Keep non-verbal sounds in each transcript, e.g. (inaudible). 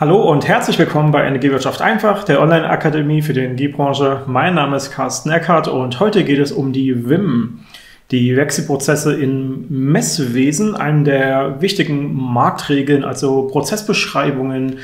Hallo und herzlich willkommen bei Energiewirtschaft einfach, der Online-Akademie für die Energiebranche. Mein Name ist Carsten Eckert und heute geht es um die WIM, die Wechselprozesse im Messwesen, einen der wichtigen Marktregeln, also Prozessbeschreibungen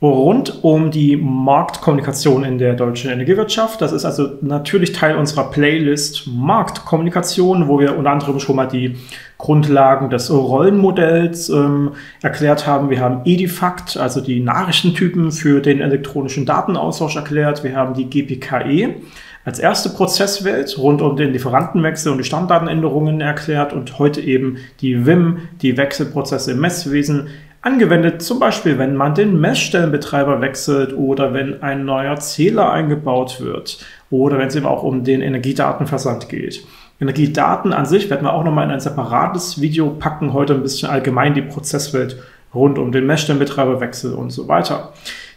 rund um die Marktkommunikation in der deutschen Energiewirtschaft. Das ist also natürlich Teil unserer Playlist Marktkommunikation, wo wir unter anderem schon mal die Grundlagen des Rollenmodells ähm, erklärt haben. Wir haben Edifact, also die Nachrichtentypen für den elektronischen Datenaustausch erklärt. Wir haben die GPKE als erste Prozesswelt rund um den Lieferantenwechsel und die Stammdatenänderungen erklärt und heute eben die WIM, die Wechselprozesse im Messwesen, angewendet, zum Beispiel wenn man den Messstellenbetreiber wechselt oder wenn ein neuer Zähler eingebaut wird oder wenn es eben auch um den Energiedatenversand geht. Energiedaten an sich werden wir auch nochmal in ein separates Video packen, heute ein bisschen allgemein die Prozesswelt rund um den Messstellenbetreiberwechsel und so weiter.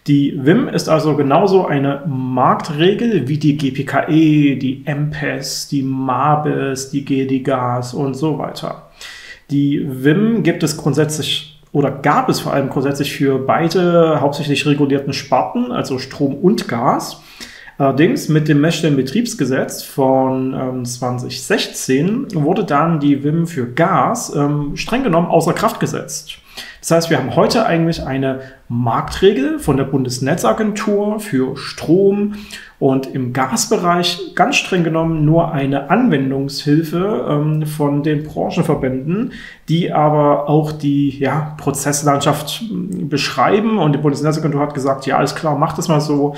Die WIM ist also genauso eine Marktregel wie die GPKE, die MPES, die MABES, die GDGAS und so weiter. Die WIM gibt es grundsätzlich oder gab es vor allem grundsätzlich für beide hauptsächlich regulierten Sparten, also Strom und Gas. Allerdings mit dem Messstellenbetriebsgesetz von ähm, 2016 wurde dann die WIM für Gas ähm, streng genommen außer Kraft gesetzt. Das heißt, wir haben heute eigentlich eine Marktregel von der Bundesnetzagentur für Strom und im Gasbereich ganz streng genommen nur eine Anwendungshilfe ähm, von den Branchenverbänden, die aber auch die ja, Prozesslandschaft hm, beschreiben. Und die Bundesnetzagentur hat gesagt, ja, alles klar, macht das mal so.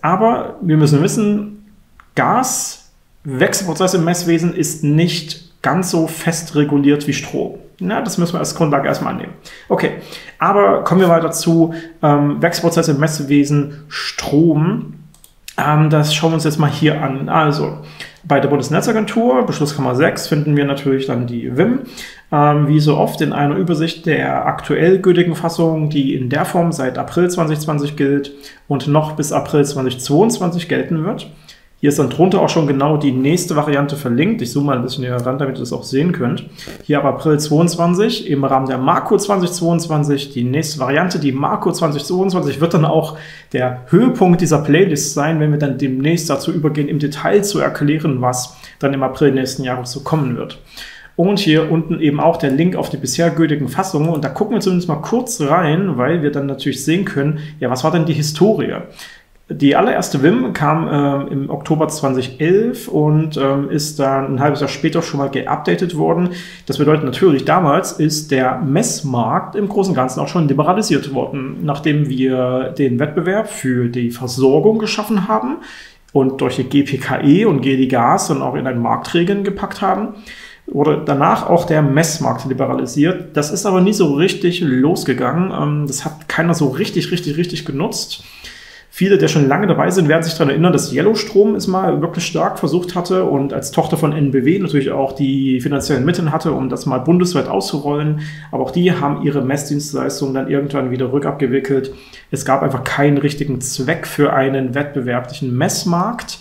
Aber wir müssen wissen, Gas, Wechselprozess im Messwesen ist nicht ganz so fest reguliert wie Strom. Na, das müssen wir als Grundlage erstmal annehmen. Okay, aber kommen wir mal dazu. Ähm, Wechselprozesse im Messwesen, Strom. Ähm, das schauen wir uns jetzt mal hier an. Also, bei der Bundesnetzagentur, Beschlusskammer 6, finden wir natürlich dann die WIM, ähm, wie so oft in einer Übersicht der aktuell gültigen Fassung, die in der Form seit April 2020 gilt und noch bis April 2022 gelten wird. Hier ist dann drunter auch schon genau die nächste Variante verlinkt. Ich zoome mal ein bisschen näher ran, damit ihr das auch sehen könnt. Hier ab April 22 im Rahmen der Marco 2022 die nächste Variante. Die Marco 2022 wird dann auch der Höhepunkt dieser Playlist sein, wenn wir dann demnächst dazu übergehen, im Detail zu erklären, was dann im April nächsten Jahres so kommen wird. Und hier unten eben auch der Link auf die bisher gültigen Fassungen. Und da gucken wir zumindest mal kurz rein, weil wir dann natürlich sehen können, ja, was war denn die Historie? Die allererste WIM kam äh, im Oktober 2011 und ähm, ist dann ein halbes Jahr später schon mal geupdatet worden. Das bedeutet natürlich, damals ist der Messmarkt im Großen und Ganzen auch schon liberalisiert worden, nachdem wir den Wettbewerb für die Versorgung geschaffen haben und durch die GPKE und GDGAS dann auch in ein Marktregeln gepackt haben wurde danach auch der Messmarkt liberalisiert. Das ist aber nie so richtig losgegangen. Ähm, das hat keiner so richtig, richtig, richtig genutzt. Viele, die schon lange dabei sind, werden sich daran erinnern, dass Yellowstrom es mal wirklich stark versucht hatte und als Tochter von NBW natürlich auch die finanziellen Mittel hatte, um das mal bundesweit auszurollen. Aber auch die haben ihre Messdienstleistungen dann irgendwann wieder rückabgewickelt. Es gab einfach keinen richtigen Zweck für einen wettbewerblichen Messmarkt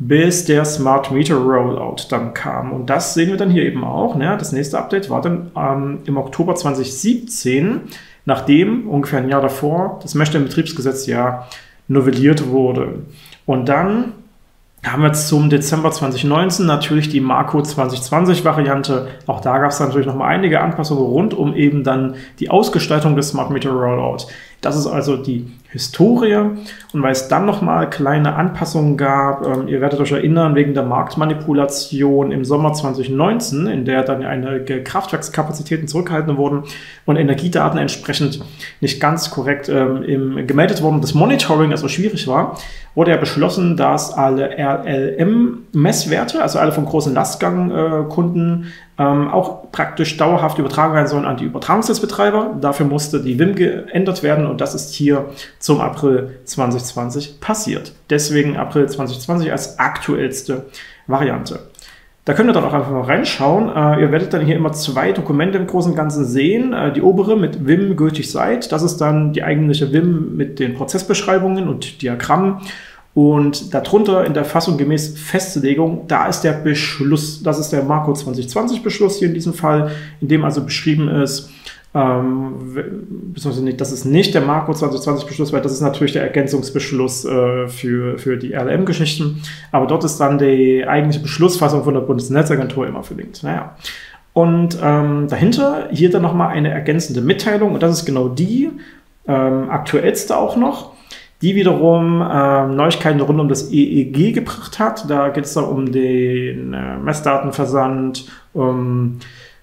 bis der Smart Meter Rollout dann kam. Und das sehen wir dann hier eben auch. Ne? Das nächste Update war dann ähm, im Oktober 2017, nachdem ungefähr ein Jahr davor das Messstellenbetriebsgesetz ja novelliert wurde. Und dann haben wir zum Dezember 2019 natürlich die Marco 2020 Variante. Auch da gab es natürlich noch mal einige Anpassungen rund um eben dann die Ausgestaltung des Smart Meter Rollout. Das ist also die Historie. Und weil es dann nochmal kleine Anpassungen gab, ähm, ihr werdet euch erinnern, wegen der Marktmanipulation im Sommer 2019, in der dann einige Kraftwerkskapazitäten zurückgehalten wurden und Energiedaten entsprechend nicht ganz korrekt ähm, im, gemeldet wurden, das Monitoring also schwierig war, wurde ja beschlossen, dass alle RLM-Messwerte, also alle von großen Lastgangkunden, ähm, auch praktisch dauerhaft übertragen werden sollen an die Übertragungsnetzbetreiber. Dafür musste die WIM geändert werden und das ist hier zum April 2020 passiert. Deswegen April 2020 als aktuellste Variante. Da könnt ihr dann auch einfach mal reinschauen. Äh, ihr werdet dann hier immer zwei Dokumente im Großen und Ganzen sehen. Äh, die obere mit Wim gültig seid. Das ist dann die eigentliche Wim mit den Prozessbeschreibungen und Diagrammen. Und darunter in der Fassung gemäß Festlegung, da ist der Beschluss, das ist der Marco 2020 Beschluss hier in diesem Fall, in dem also beschrieben ist, ähm, beziehungsweise nicht, das ist nicht der Marco 2020-Beschluss, weil das ist natürlich der Ergänzungsbeschluss äh, für, für die RLM-Geschichten. Aber dort ist dann die eigentliche Beschlussfassung von der Bundesnetzagentur immer verlinkt. Naja. Und ähm, dahinter hier dann nochmal eine ergänzende Mitteilung, und das ist genau die, ähm, aktuellste auch noch, die wiederum äh, Neuigkeiten rund um das EEG gebracht hat. Da geht es um den äh, Messdatenversand, um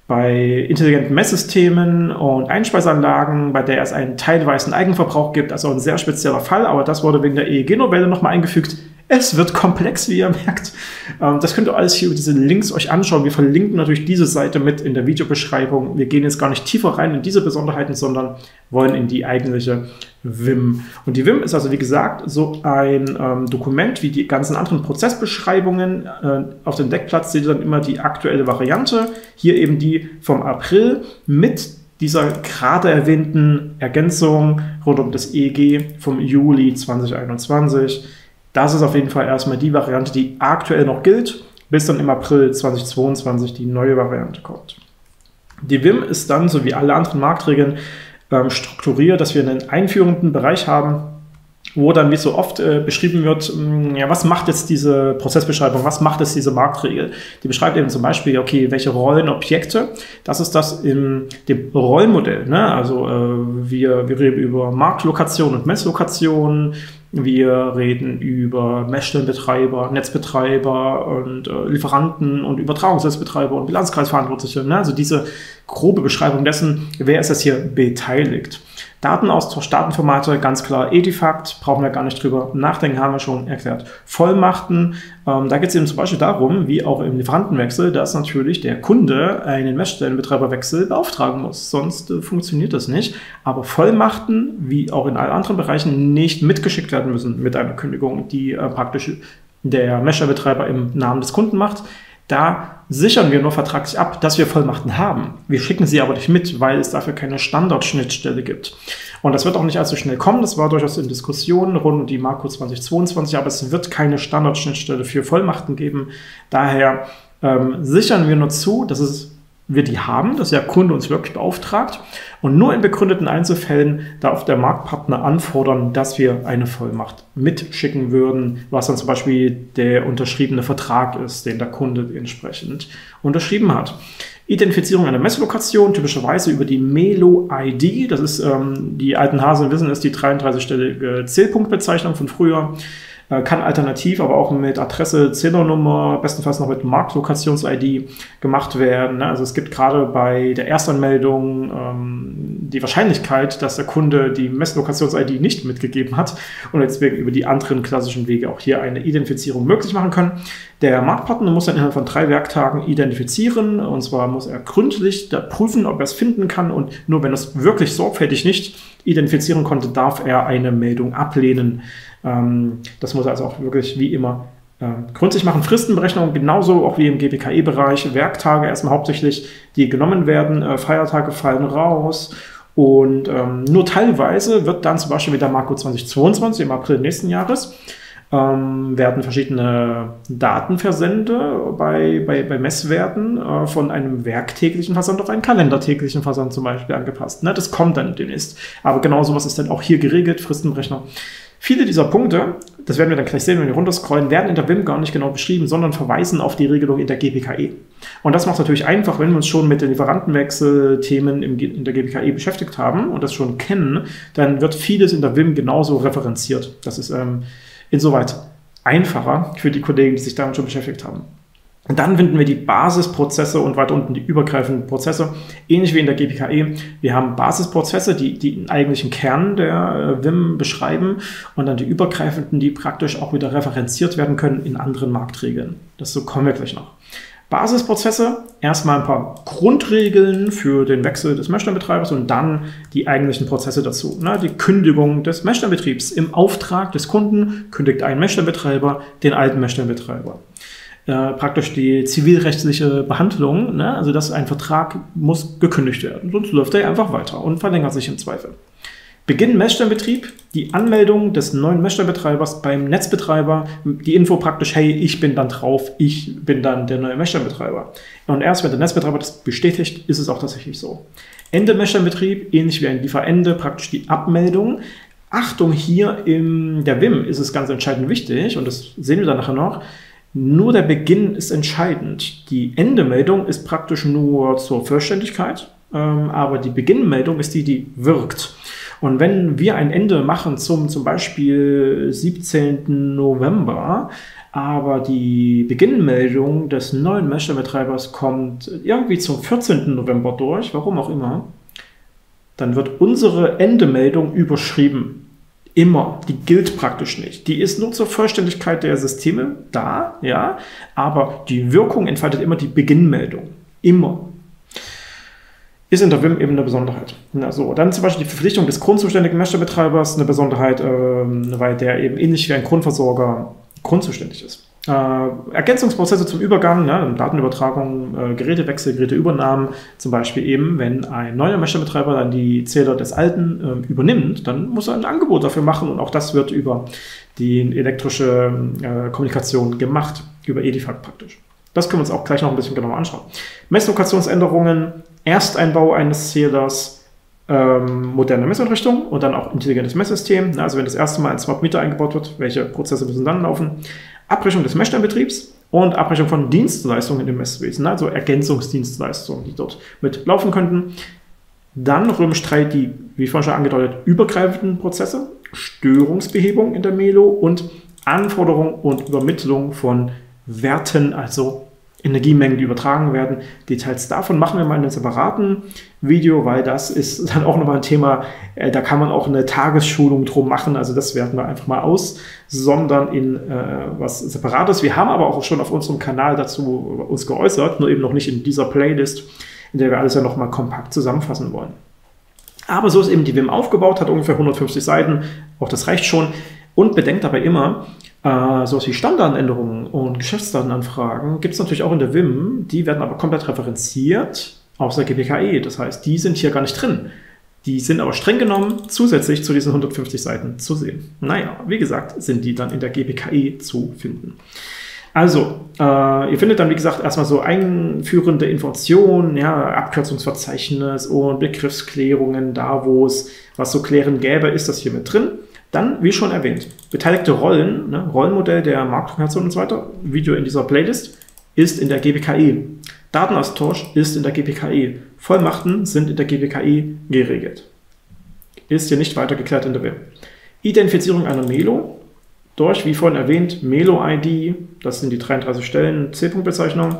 bei intelligenten Messsystemen und Einspeisanlagen, bei der es einen teilweisen Eigenverbrauch gibt, also ein sehr spezieller Fall, aber das wurde wegen der EEG-Novelle nochmal eingefügt. Es wird komplex, wie ihr merkt. Ähm, das könnt ihr alles hier über diese Links euch anschauen. Wir verlinken natürlich diese Seite mit in der Videobeschreibung. Wir gehen jetzt gar nicht tiefer rein in diese Besonderheiten, sondern wollen in die eigentliche WIM. Und die WIM ist also, wie gesagt, so ein ähm, Dokument wie die ganzen anderen Prozessbeschreibungen. Äh, auf dem Deckplatz seht ihr dann immer die aktuelle Variante. Hier eben die vom April mit dieser gerade erwähnten Ergänzung rund um das EEG vom Juli 2021 das ist auf jeden Fall erstmal die Variante, die aktuell noch gilt, bis dann im April 2022 die neue Variante kommt. Die WIM ist dann, so wie alle anderen Marktregeln, ähm, strukturiert, dass wir einen einführenden Bereich haben, wo dann wie so oft äh, beschrieben wird, mh, hm, ja, was macht jetzt diese Prozessbeschreibung, was macht jetzt diese Marktregel? Die beschreibt eben zum Beispiel, okay, welche Rollenobjekte, das ist das in dem Rollenmodell. Ne? Also äh, wir, wir reden über Marktlokation und Messlokation, wir reden über Messstellenbetreiber, Netzbetreiber und äh, Lieferanten und Übertragungsnetzbetreiber und Bilanzkreisverantwortliche. Ne? Also diese grobe Beschreibung dessen, wer ist jetzt hier beteiligt. Datenaustausch, Datenformate, ganz klar Edifact, brauchen wir gar nicht drüber nachdenken, haben wir schon erklärt. Vollmachten, ähm, da geht es eben zum Beispiel darum, wie auch im Lieferantenwechsel, dass natürlich der Kunde einen Messstellenbetreiberwechsel beauftragen muss, sonst äh, funktioniert das nicht. Aber Vollmachten, wie auch in allen anderen Bereichen, nicht mitgeschickt werden müssen mit einer Kündigung, die äh, praktisch der Messstellenbetreiber im Namen des Kunden macht. Da sichern wir nur vertraglich ab, dass wir Vollmachten haben. Wir schicken sie aber nicht mit, weil es dafür keine Standardschnittstelle gibt. Und das wird auch nicht allzu schnell kommen. Das war durchaus in Diskussionen rund um die Marco 2022, aber es wird keine Standardschnittstelle für Vollmachten geben. Daher ähm, sichern wir nur zu, dass es wir die haben, dass der Kunde uns wirklich beauftragt. Und nur in begründeten Einzelfällen darf der Marktpartner anfordern, dass wir eine Vollmacht mitschicken würden, was dann zum Beispiel der unterschriebene Vertrag ist, den der Kunde entsprechend unterschrieben hat. Identifizierung einer Messlokation, typischerweise über die Melo-ID. Das ist, ähm, die alten Hasen wissen, ist die 33-stellige Zählpunktbezeichnung von früher. Äh, kann alternativ aber auch mit Adresse, Zählernummer, bestenfalls noch mit Marktlokations-ID gemacht werden. Ne? Also es gibt gerade bei der Erstanmeldung ähm, die Wahrscheinlichkeit, dass der Kunde die Messlokations-ID nicht mitgegeben hat und deswegen über die anderen klassischen Wege auch hier eine Identifizierung möglich machen können. Der Marktpartner muss dann innerhalb von drei Werktagen identifizieren und zwar muss er gründlich prüfen, ob er es finden kann und nur wenn er es wirklich sorgfältig nicht identifizieren konnte, darf er eine Meldung ablehnen. Ähm, das muss also auch wirklich wie immer äh, gründlich machen. Fristenberechnung genauso auch wie im GBKE-Bereich. Werktage erstmal hauptsächlich, die genommen werden. Äh, Feiertage fallen raus. Und ähm, nur teilweise wird dann zum Beispiel mit der Marco 2022 im April nächsten Jahres ähm, werden verschiedene Datenversände bei, bei, bei Messwerten äh, von einem werktäglichen Versand auf einen kalendertäglichen Versand zum Beispiel angepasst. Ne? Das kommt dann demnächst. Aber genau sowas ist dann auch hier geregelt, Fristenberechner. Viele dieser Punkte, das werden wir dann gleich sehen, wenn wir runterscrollen, werden in der WIM gar nicht genau beschrieben, sondern verweisen auf die Regelung in der GPKE. Und das macht es natürlich einfach, wenn wir uns schon mit den Lieferantenwechselthemen in der GPKE beschäftigt haben und das schon kennen, dann wird vieles in der WIM genauso referenziert. Das ist ähm, insoweit einfacher für die Kollegen, die sich damit schon beschäftigt haben. Und dann finden wir die Basisprozesse und weiter unten die übergreifenden Prozesse, ähnlich wie in der GPKE. Wir haben Basisprozesse, die, die den eigentlichen Kern der äh, WIM beschreiben und dann die übergreifenden, die praktisch auch wieder referenziert werden können in anderen Marktregeln. Das so kommen wir gleich noch. Basisprozesse, erstmal ein paar Grundregeln für den Wechsel des Messstellenbetreibers und dann die eigentlichen Prozesse dazu. Ne? Die Kündigung des Messstellenbetriebs. Im Auftrag des Kunden kündigt ein Messstellenbetreiber den alten Messstellenbetreiber. Äh, praktisch die zivilrechtliche Behandlung, ne? also dass ein Vertrag muss gekündigt werden, sonst läuft er einfach weiter und verlängert sich im Zweifel. Beginn Messstellenbetrieb, die Anmeldung des neuen Messstellenbetreibers beim Netzbetreiber, die Info praktisch, hey, ich bin dann drauf, ich bin dann der neue Messstellenbetreiber. Und erst wenn der Netzbetreiber das bestätigt, ist es auch tatsächlich so. Ende Messstellenbetrieb, ähnlich wie ein Lieferende, praktisch die Abmeldung. Achtung, hier in der WIM ist es ganz entscheidend wichtig, und das sehen wir dann nachher noch, nur der Beginn ist entscheidend. Die Endemeldung ist praktisch nur zur Vollständigkeit, ähm, aber die Beginnmeldung ist die, die wirkt. Und wenn wir ein Ende machen zum zum Beispiel 17. November, aber die Beginnmeldung des neuen Mesher-Betreibers kommt irgendwie zum 14. November durch, warum auch immer, dann wird unsere Endemeldung überschrieben. Immer. Die gilt praktisch nicht. Die ist nur zur Vollständigkeit der Systeme da, ja, aber die Wirkung entfaltet immer die Beginnmeldung. Immer ist in der WIM eben eine Besonderheit. Na, so. Dann zum Beispiel die Verpflichtung des grundzuständigen Messstellenbetreibers, eine Besonderheit, äh, weil der eben ähnlich wie ein Grundversorger grundzuständig ist. Äh, Ergänzungsprozesse zum Übergang, ne, Datenübertragung, äh, Gerätewechsel, Geräteübernahmen, zum Beispiel eben, wenn ein neuer Messstellenbetreiber dann die Zähler des alten äh, übernimmt, dann muss er ein Angebot dafür machen und auch das wird über die elektrische äh, Kommunikation gemacht, über EDIFACT praktisch. Das können wir uns auch gleich noch ein bisschen genauer anschauen. Messlokationsänderungen, Ersteinbau eines Zählers, ähm, moderne Messeinrichtung und dann auch intelligentes Messsystem. Also wenn das erste Mal ein Smart Meter eingebaut wird, welche Prozesse müssen dann laufen? Abbrechung des Messsteinbetriebs und Abbrechung von Dienstleistungen im Messwesen, also Ergänzungsdienstleistungen, die dort mit laufen könnten. Dann römisch 3 die, wie vorhin schon angedeutet, übergreifenden Prozesse, Störungsbehebung in der Melo und Anforderung und Übermittlung von Werten, also Energiemengen, die übertragen werden. Details davon machen wir mal in einem separaten Video, weil das ist (laughs) dann auch nochmal ein Thema, äh, da kann man auch eine Tagesschulung drum machen. Also das werden wir einfach mal aus, sondern in äh, was Separates. Wir haben aber auch schon auf unserem Kanal dazu uns geäußert, nur eben noch nicht in dieser Playlist, in der wir alles ja nochmal kompakt zusammenfassen wollen. Aber so ist eben die WIM aufgebaut, hat ungefähr 150 Seiten, auch das reicht schon. Und bedenkt dabei immer, äh, sowas wie Standardänderungen und Geschäftsdatenanfragen gibt es natürlich auch in der WIM, die werden aber komplett referenziert aus der GPKE. Das heißt, die sind hier gar nicht drin. Die sind aber streng genommen zusätzlich zu diesen 150 Seiten zu sehen. Naja, wie gesagt, sind die dann in der GPKE zu finden. Also, äh, ihr findet dann, wie gesagt, erstmal so einführende Informationen, ja, Abkürzungsverzeichnis und Begriffsklärungen, da wo es was zu klären gäbe, ist das hier mit drin. Dann, wie schon erwähnt, beteiligte Rollen, ne, Rollenmodell der Marktorganisation und so weiter, Video in dieser Playlist, ist in der GBKE. Datenaustausch ist in der GBKE. Vollmachten sind in der GBKE geregelt. Ist hier nicht weiter geklärt in der WIM. Identifizierung einer Melo durch, wie vorhin erwähnt, Melo-ID, das sind die 33 Stellen, C-Punkt-Bezeichnung,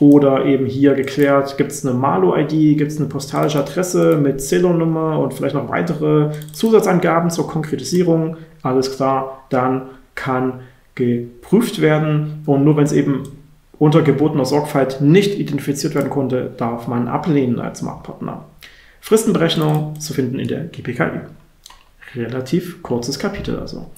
oder eben hier geklärt, gibt es eine Malo-ID, gibt es eine postalische Adresse mit Zählernummer und vielleicht noch weitere Zusatzangaben zur Konkretisierung. Alles klar, dann kann geprüft werden und nur wenn es eben unter gebotener Sorgfalt nicht identifiziert werden konnte, darf man ablehnen als Marktpartner. Fristenberechnung zu finden in der GPKI. Relativ kurzes Kapitel also.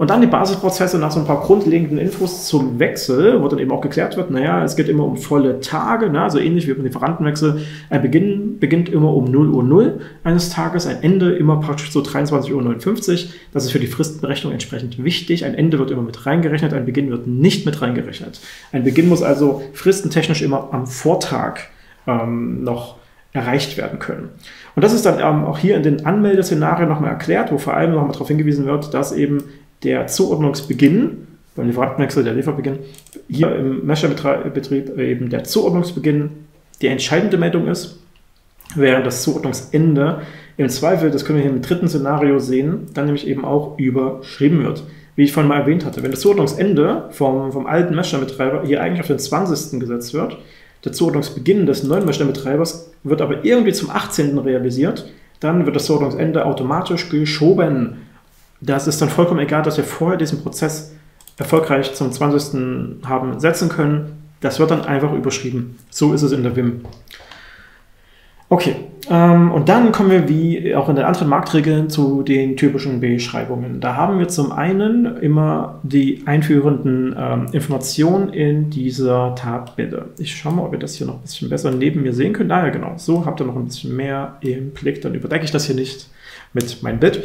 Und dann die Basisprozesse nach so ein paar grundlegenden Infos zum Wechsel, wo dann eben auch geklärt wird, naja, es geht immer um volle Tage, ne? also ähnlich wie beim Lieferantenwechsel. Ein Beginn beginnt immer um 0 Uhr 0 eines Tages, ein Ende immer praktisch so 23.59 Uhr. Das ist für die Fristenberechnung entsprechend wichtig. Ein Ende wird immer mit reingerechnet, ein Beginn wird nicht mit reingerechnet. Ein Beginn muss also fristentechnisch immer am Vortag ähm, noch erreicht werden können. Und das ist dann ähm, auch hier in den Anmeldeszenarien nochmal erklärt, wo vor allem nochmal darauf hingewiesen wird, dass eben der Zuordnungsbeginn, beim Lieferantenwechsel der Lieferbeginn, hier im Mesher-Betrieb eben der Zuordnungsbeginn die entscheidende Meldung ist, während das Zuordnungsende im Zweifel, das können wir hier im dritten Szenario sehen, dann nämlich eben auch überschrieben wird. Wie ich vorhin mal erwähnt hatte, wenn das Zuordnungsende vom, vom alten Mesher-Betreiber hier eigentlich auf den 20. gesetzt wird, der Zuordnungsbeginn des neuen Mesher-Betreibers wird aber irgendwie zum 18. realisiert, dann wird das Zuordnungsende automatisch geschoben das ist dann vollkommen egal, dass wir vorher diesen Prozess erfolgreich zum 20. haben setzen können. Das wird dann einfach überschrieben. So ist es in der WIM. Okay, ähm, und dann kommen wir wie auch in den anderen Marktregeln zu den typischen Beschreibungen. Da haben wir zum einen immer die einführenden ähm, Informationen in dieser Tabelle. Ich schaue mal, ob ihr das hier noch ein bisschen besser neben mir sehen könnt. Ah ja, genau, so habt ihr noch ein bisschen mehr im Blick, dann überdecke ich das hier nicht mit meinem Bild.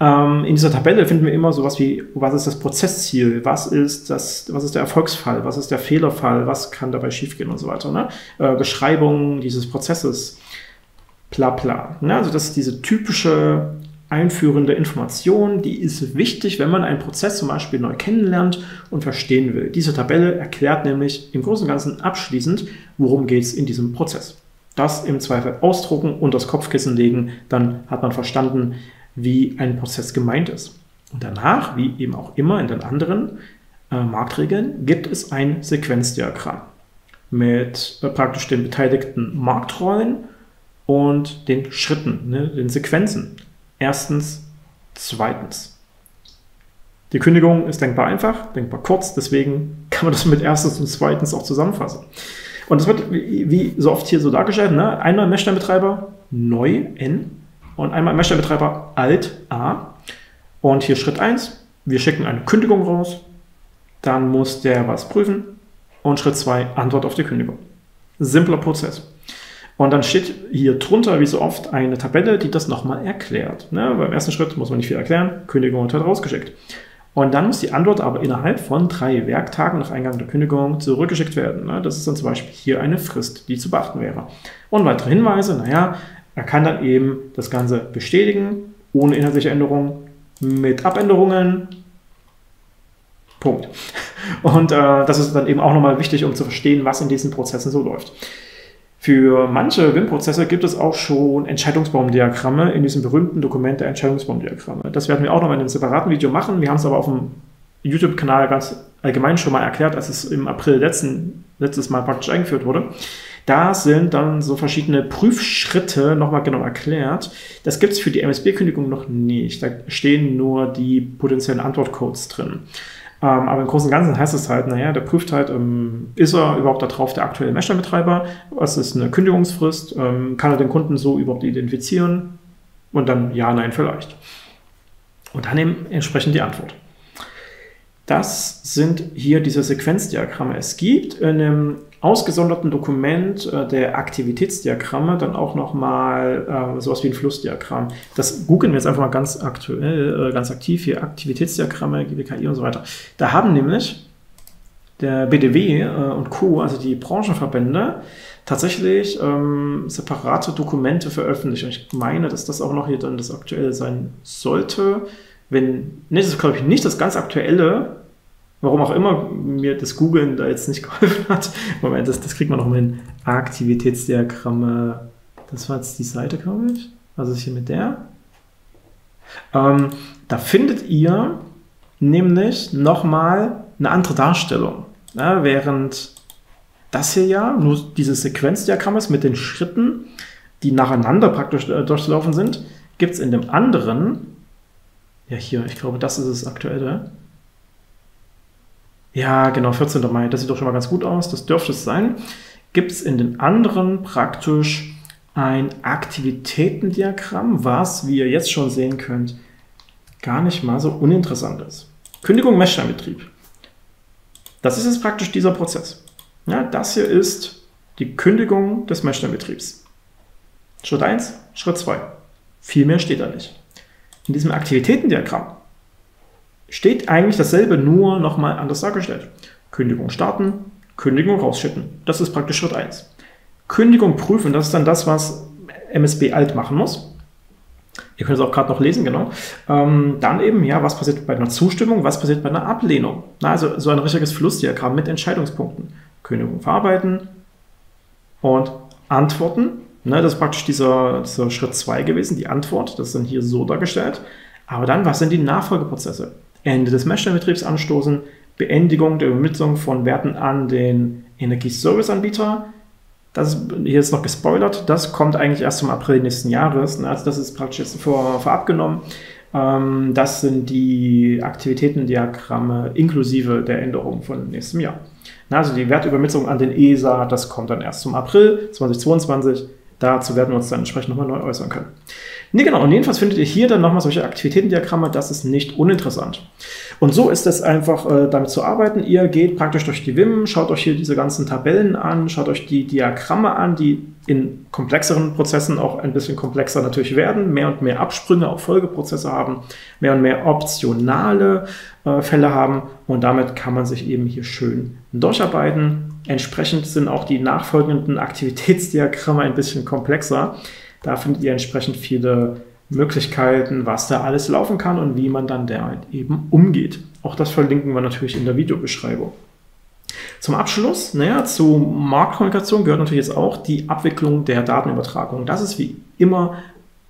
Ähm, in dieser Tabelle finden wir immer sowas wie, was ist das Prozessziel, was ist, das, was ist der Erfolgsfall, was ist der Fehlerfall, was kann dabei schiefgehen und so weiter. Ne? Äh, Beschreibung dieses Prozesses, bla bla. Ne? Also das ist diese typische einführende Information, die ist wichtig, wenn man einen Prozess zum Beispiel neu kennenlernt und verstehen will. Diese Tabelle erklärt nämlich im Großen und Ganzen abschließend, worum geht es in diesem Prozess. Das im Zweifel ausdrucken und das Kopfkissen legen, dann hat man verstanden, wie ein Prozess gemeint ist. Und danach, wie eben auch immer in den anderen äh, Marktregeln, gibt es ein Sequenzdiagramm mit äh, praktisch den beteiligten Marktrollen und den Schritten, ne, den Sequenzen. Erstens, zweitens. Die Kündigung ist denkbar einfach, denkbar kurz, deswegen kann man das mit erstens und zweitens auch zusammenfassen. Und das wird wie so oft hier so dargestellt, ne? einmal Messstellenbetreiber neu N und einmal Messstellenbetreiber alt A. Und hier Schritt 1, wir schicken eine Kündigung raus, dann muss der was prüfen und Schritt 2, Antwort auf die Kündigung. Simpler Prozess. Und dann steht hier drunter, wie so oft, eine Tabelle, die das nochmal erklärt. Ne? Beim ersten Schritt muss man nicht viel erklären, Kündigung wird halt rausgeschickt. Und dann muss die Antwort aber innerhalb von drei Werktagen nach Eingang der Kündigung zurückgeschickt werden. Ne? Das ist dann zum Beispiel hier eine Frist, die zu beachten wäre. Und weitere Hinweise, naja, er kann dann eben das Ganze bestätigen, ohne inhaltliche Änderungen, mit Abänderungen. Punkt. Und äh, das ist dann eben auch nochmal wichtig, um zu verstehen, was in diesen Prozessen so läuft. Für manche WIM-Prozesse gibt es auch schon Entscheidungsbaumdiagramme in diesem berühmten Dokument der Entscheidungsbaumdiagramme. Das werden wir auch noch in einem separaten Video machen. Wir haben es aber auf dem YouTube-Kanal ganz allgemein schon mal erklärt, als es im April letzten, letztes Mal praktisch eingeführt wurde. Da sind dann so verschiedene Prüfschritte nochmal genau erklärt. Das gibt es für die MSB-Kündigung noch nicht. Da stehen nur die potenziellen Antwortcodes drin. Ähm, aber im Großen und Ganzen heißt es halt, naja, der prüft halt, ähm, ist er überhaupt darauf der aktuelle Messstellenbetreiber? Was ist eine Kündigungsfrist? Ähm, kann er den Kunden so überhaupt identifizieren? Und dann ja, nein, vielleicht. Und dann eben entsprechend die Antwort. Das sind hier diese Sequenzdiagramme. Es gibt in einem ausgesonderten Dokument äh, der Aktivitätsdiagramme dann auch nochmal äh, sowas wie ein Flussdiagramm. Das googeln wir jetzt einfach mal ganz aktuell, äh, ganz aktiv hier, Aktivitätsdiagramme, GWKI und so weiter. Da haben nämlich der BDW äh, und Co., also die Branchenverbände, tatsächlich ähm, separate Dokumente veröffentlicht. Und ich meine, dass das auch noch hier dann das Aktuelle sein sollte. Wenn, nee, das ist glaube ich nicht das ganz Aktuelle, Warum auch immer mir das Googlen da jetzt nicht (laughs) geholfen hat. Moment, das, das kriegt man noch mal hin. Aktivitätsdiagramme. Das war jetzt die Seite, glaube ich. Also ist hier mit der. Ähm, da findet ihr nämlich nochmal eine andere Darstellung. Ja, während das hier ja nur dieses Sequenzdiagramm ist mit den Schritten, die nacheinander praktisch äh, durchlaufen sind, gibt es in dem anderen, ja hier, ich glaube, das ist das aktuelle, ja, genau, 14. Mai. Das sieht doch schon mal ganz gut aus. Das dürfte es sein. Gibt es in den anderen praktisch ein Aktivitätendiagramm, was, wie ihr jetzt schon sehen könnt, gar nicht mal so uninteressant ist. Kündigung Messsteinbetrieb. Das ist jetzt praktisch dieser Prozess. Ja, das hier ist die Kündigung des Messsteinbetriebs. Schritt 1, Schritt 2. Viel mehr steht da nicht. In diesem Aktivitätendiagramm steht eigentlich dasselbe, nur nochmal anders dargestellt. Kündigung starten, Kündigung rausschicken. Das ist praktisch Schritt 1. Kündigung prüfen, das ist dann das, was MSB alt machen muss. Ihr könnt es auch gerade noch lesen, genau. Ähm, dann eben, ja, was passiert bei einer Zustimmung, was passiert bei einer Ablehnung. Na, also so ein richtiges Flussdiagramm mit Entscheidungspunkten. Kündigung verarbeiten und Antworten. Ne, das ist praktisch dieser, dieser Schritt 2 gewesen, die Antwort. Das ist dann hier so dargestellt. Aber dann, was sind die Nachfolgeprozesse? Ende des Messstellenbetriebs anstoßen, Beendigung der Übermittlung von Werten an den Energieserviceanbieter. Das hier ist noch gespoilert. Das kommt eigentlich erst zum April nächsten Jahres. Also das ist praktisch jetzt vor, vorab genommen. Ähm, das sind die Aktivitätendiagramme inklusive der Änderungen von nächstem Jahr. Also die Wertübermittlung an den ESA, das kommt dann erst zum April 2022. Dazu werden wir uns dann entsprechend nochmal neu äußern können. Nee, genau. Und jedenfalls findet ihr hier dann nochmal solche Aktivitätendiagramme. Das ist nicht uninteressant. Und so ist es einfach, äh, damit zu arbeiten. Ihr geht praktisch durch die WIM, schaut euch hier diese ganzen Tabellen an, schaut euch die Diagramme an, die in komplexeren Prozessen auch ein bisschen komplexer natürlich werden, mehr und mehr Absprünge auf Folgeprozesse haben, mehr und mehr optionale äh, Fälle haben und damit kann man sich eben hier schön durcharbeiten. Entsprechend sind auch die nachfolgenden Aktivitätsdiagramme ein bisschen komplexer. Da findet ihr entsprechend viele Möglichkeiten, was da alles laufen kann und wie man dann damit eben umgeht. Auch das verlinken wir natürlich in der Videobeschreibung. Zum Abschluss, naja, zu Marktkommunikation gehört natürlich jetzt auch die Abwicklung der Datenübertragung. Das ist wie immer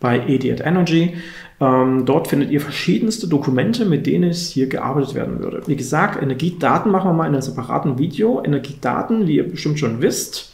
bei ED at Energy. Ähm, dort findet ihr verschiedenste Dokumente, mit denen es hier gearbeitet werden würde. Wie gesagt, Energiedaten machen wir mal in einem separaten Video. Energiedaten, wie ihr bestimmt schon wisst,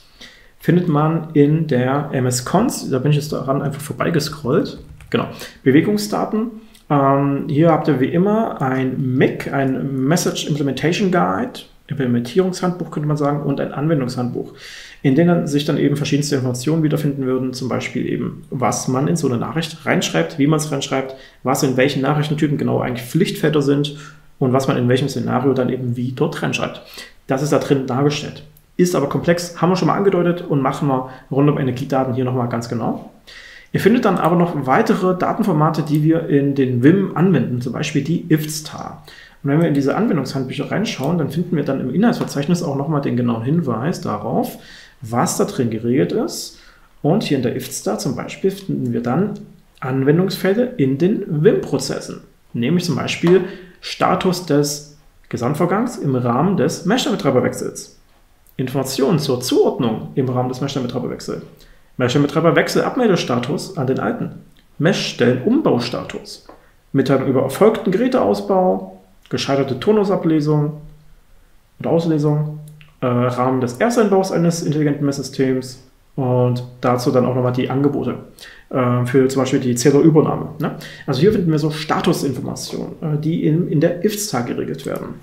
findet man in der MS-Cons. Da bin ich jetzt daran einfach vorbeigescrollt. Genau. Bewegungsdaten. Ähm, hier habt ihr wie immer ein MIG, ein Message Implementation Guide Implementierungshandbuch, könnte man sagen, und ein Anwendungshandbuch, in denen sich dann eben verschiedenste Informationen wiederfinden würden, zum Beispiel eben, was man in so eine Nachricht reinschreibt, wie man es reinschreibt, was in welchen Nachrichtentypen genau eigentlich Pflichtfelder sind und was man in welchem Szenario dann eben wie dort reinschreibt. Das ist da drin dargestellt. Ist aber komplex, haben wir schon mal angedeutet und machen wir rund um Energiedaten hier nochmal ganz genau. Ihr findet dann aber noch weitere Datenformate, die wir in den WIM anwenden, zum Beispiel die IFSTAR. Und wenn wir in diese Anwendungshandbücher reinschauen, dann finden wir dann im Inhaltsverzeichnis auch nochmal den genauen Hinweis darauf, was da drin geregelt ist. Und hier in der IFSTAR zum Beispiel finden wir dann Anwendungsfälle in den WIM-Prozessen, nämlich zum Beispiel Status des Gesamtvorgangs im Rahmen des Meshner-Betreiberwechsels, Informationen zur Zuordnung im Rahmen des Meshner-Betreiberwechsels, Meshner-Betreiberwechsel-Abmeldestatus an den alten, Meshstellen-Umbaustatus, Mitteilung über erfolgten Geräteausbau, gescheiterte Turnusablesung und Auslesung, äh, Rahmen des Ersteinbaus eines intelligenten Messsystems und dazu dann auch nochmal die Angebote äh, für zum Beispiel die Zählerübernahme. Ne? Also hier finden wir so Statusinformationen, äh, die in, in der IFSTAG geregelt werden.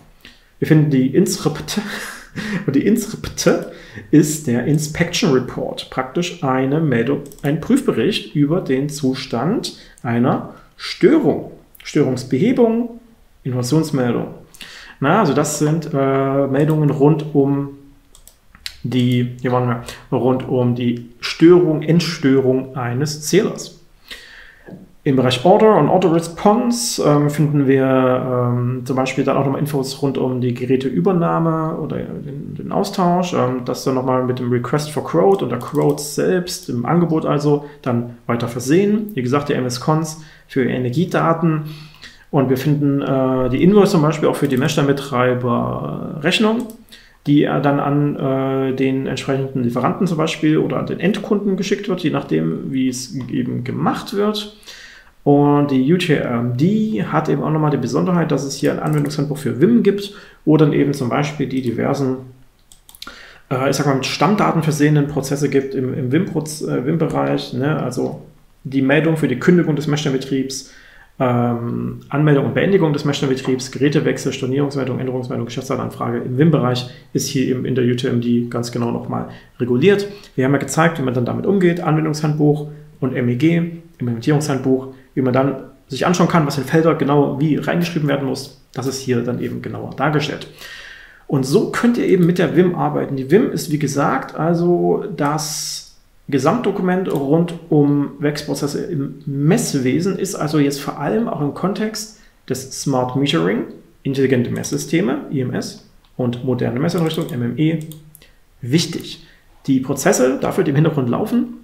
Wir finden die Inscripte (laughs) und die Inscripte ist der Inspection Report, praktisch eine Meldung, ein Prüfbericht über den Zustand einer Störung, Störungsbehebung, Informationsmeldung. Na, also das sind äh, Meldungen rund um die, hier waren wir, rund um die Störung, Entstörung eines Zählers. Im Bereich Order und Auto Response ähm, finden wir ähm, zum Beispiel dann auch nochmal Infos rund um die Geräteübernahme oder den, den Austausch. Ähm, das dann nochmal mit dem Request for Quote und der Quote selbst im Angebot also dann weiter versehen. Wie gesagt, die MS-Cons für Energiedaten und wir finden äh, die Invoice zum Beispiel auch für die Meshner-Betreiber äh, Rechnung, die dann an äh, den entsprechenden Lieferanten zum Beispiel oder an den Endkunden geschickt wird, je nachdem, wie es eben gemacht wird. Und die UTMD hat eben auch nochmal die Besonderheit, dass es hier ein Anwendungshandbuch für Vim gibt, wo dann eben zum Beispiel die diversen, äh, ich sag mal, mit Stammdaten versehenen Prozesse gibt im, im Vim-Bereich, äh, Vim ne? also die Meldung für die Kündigung des Meshner-Betriebs, ähm, Anmeldung und Beendigung des Meshner-Betriebs, Gerätewechsel, Stornierungsmeldung, Änderungsmeldung, Geschäftsdatenanfrage im WIM-Bereich ist hier eben in der UTMD ganz genau nochmal reguliert. Wir haben ja gezeigt, wie man dann damit umgeht, Anwendungshandbuch und MEG, Implementierungshandbuch, wie man dann sich anschauen kann, was in Felder genau wie reingeschrieben werden muss. Das ist hier dann eben genauer dargestellt. Und so könnt ihr eben mit der WIM arbeiten. Die WIM ist, wie gesagt, also das Gesamtdokument rund um Wechselprozesse im Messwesen ist also jetzt vor allem auch im Kontext des Smart Metering, intelligente Messsysteme, IMS, und moderne Messeinrichtung, MME, wichtig. Die Prozesse dafür, die im Hintergrund laufen,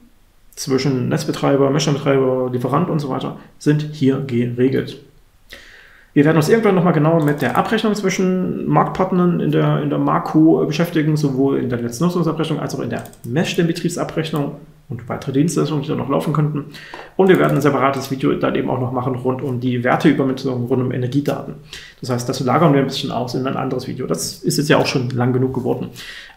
zwischen Netzbetreiber, Messnetzbetreiber, Lieferant und so weiter, sind hier geregelt. Wir werden uns irgendwann nochmal genauer mit der Abrechnung zwischen Marktpartnern in der, in der Marco beschäftigen, sowohl in der letzten Nutzungsabrechnung als auch in der Messstellenbetriebsabrechnung und weitere Dienstleistungen, die da noch laufen könnten. Und wir werden ein separates Video dann eben auch noch machen rund um die Werteübermittlung, rund um Energiedaten. Das heißt, das lagern wir ein bisschen aus in ein anderes Video. Das ist jetzt ja auch schon lang genug geworden.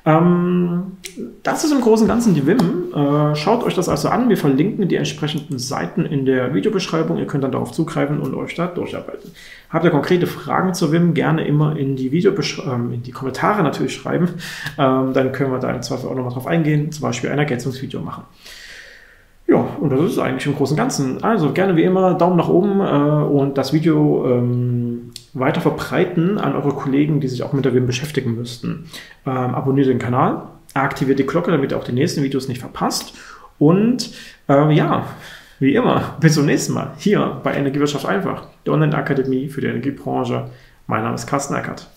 Ähm, das ist im Großen und Ganzen die WIM. Äh, schaut euch das also an. Wir verlinken die entsprechenden Seiten in der Videobeschreibung. Ihr könnt dann darauf zugreifen und euch da durcharbeiten. Habt ihr konkrete Fragen zur WIM, gerne immer in die ähm, in die Kommentare natürlich schreiben. Ähm, dann können wir da im Zweifel auch nochmal drauf eingehen, zum Beispiel ein Ergänzungsvideo machen. Ja, und das ist eigentlich im Großen und Ganzen. Also gerne wie immer Daumen nach oben äh, und das Video ähm, weiter verbreiten an eure Kollegen, die sich auch mit der WIM beschäftigen müssten. Ähm, abonniert den Kanal, aktiviert die Glocke, damit ihr auch die nächsten Videos nicht verpasst. Und äh, ja, wie immer, (laughs) bis zum nächsten Mal hier bei Energiewirtschaft einfach, der Online-Akademie für die Energiebranche. Mein Name ist Carsten Eckert.